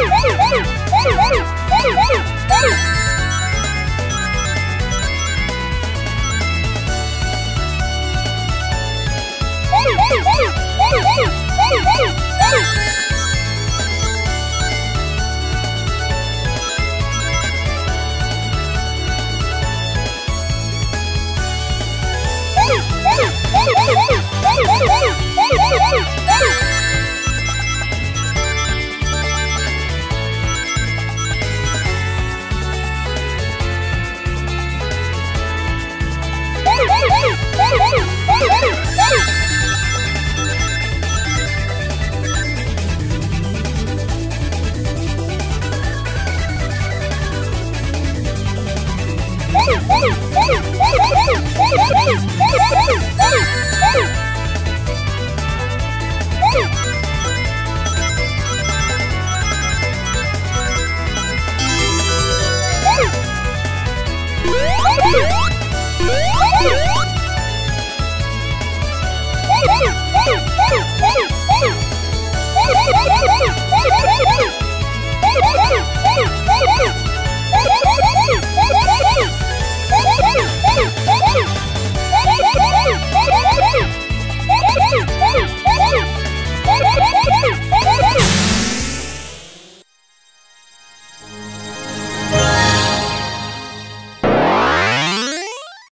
Woo! Woo! Woo!